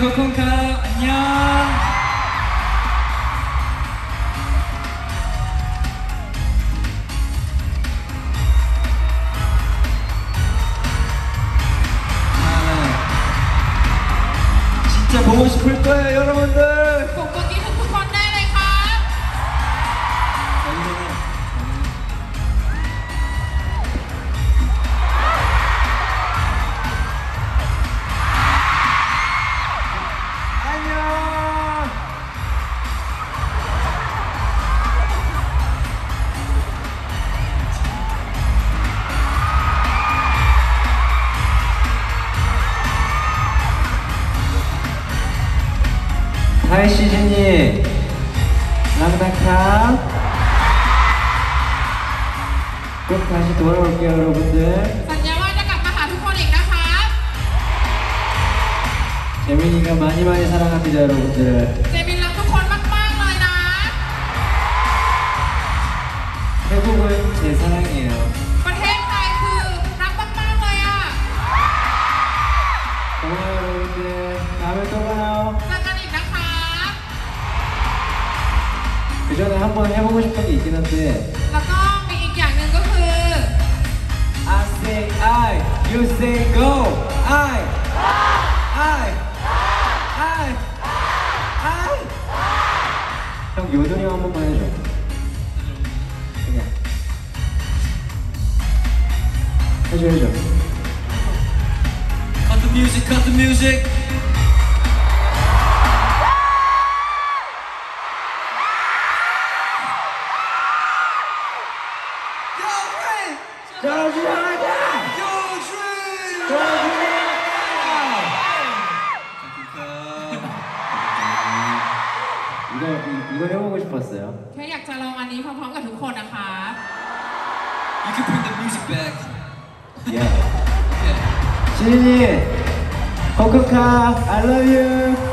코콘카 안녕. 아, 진짜 보고 싶을 거예요, 여러분들. 하이 시즌님 랑다카 꼭 다시 돌아올게요 여러분들 สัญญาว่าจะกลับมาหาทุกคนอีกนะครับ 재민이가 많이 많이 사랑합니다 여러분들 เจมินรักทุกคนมากๆเลยนะ 태국은 제 사랑이에요 ประเทศไทยคือรักมากๆเลยอ่ะ 고마워요 여러분들 다음에 또 봐요 그 전에 한번 해보고 싶은 게 있긴 한데 แล้วก็มีอีกอย่างหนึ่งก็คือ I say I, you say go I I I I 형 요돈이 형 한 번만 해줘 그냥 해줘 해줘 Cut the music, cut the music. 이거 이- 이거 해보고 싶었어요. แค่อยากจะลองอันนี้พร้อมๆกับทุกคนนะคะ You can bring the music back. 예. Okay. 지진이, 코코카, I love you.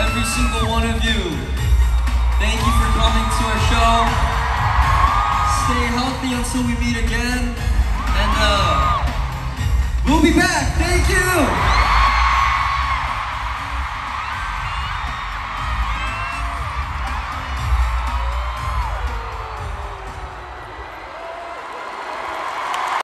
every single one of you. Thank you for coming to our show. Stay healthy until we meet again, and uh, we'll be back. Thank you.